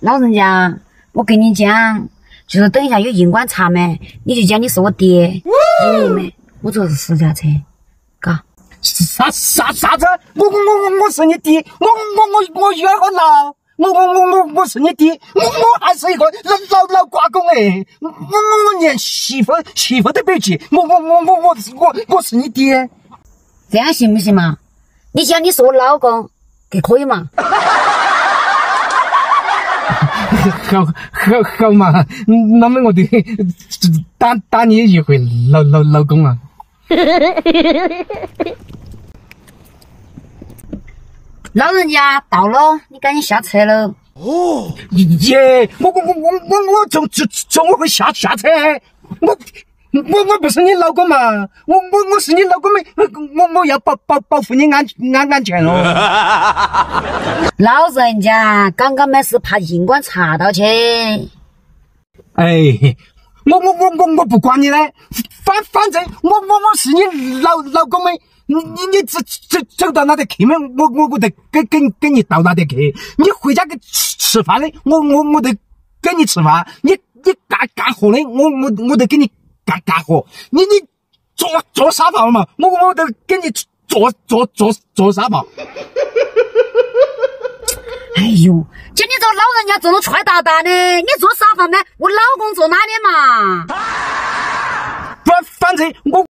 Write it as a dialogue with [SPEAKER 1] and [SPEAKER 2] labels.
[SPEAKER 1] 老人家，我跟你讲，就是等一下有应管查嘛，你就讲你是我爹，因为嘛，我坐的是私家车，嘎。
[SPEAKER 2] 啥啥啥子？我我我我是你爹，我我我我冤个老，我我我我我是你爹，我我还是一个老老老寡公哎，我我我连媳妇媳妇都不接，我我我我我我我是你爹，
[SPEAKER 1] 这样行不行嘛？你想你是我老公，可可以嘛？
[SPEAKER 2] 好好好嘛，那么我得打打你一回老老老公啊。
[SPEAKER 1] 老人家到了，你赶紧下车喽。
[SPEAKER 2] 哦，耶！我我我我我我怎怎怎么会下下车？我我我不是你老公嘛？我我我是你老公没？我我要保保保护你安安安全哦。
[SPEAKER 1] 老人家刚刚嘛是怕银管查到去。
[SPEAKER 2] 哎。我我我我我不管你嘞，反反正我我我是你老老公们，你你走走走到哪里去嘛，我我我得跟跟跟你到哪里去。你回家给吃吃饭的，我我我得跟你吃饭。你你干干活的，我我我得跟你干干活。你你坐坐沙发了嘛，我我都跟你坐坐坐坐沙发。
[SPEAKER 1] 哎呦，今天这老人家坐的踹哒哒的，你做啥饭呢？我老公坐哪里嘛？
[SPEAKER 2] 反反正我。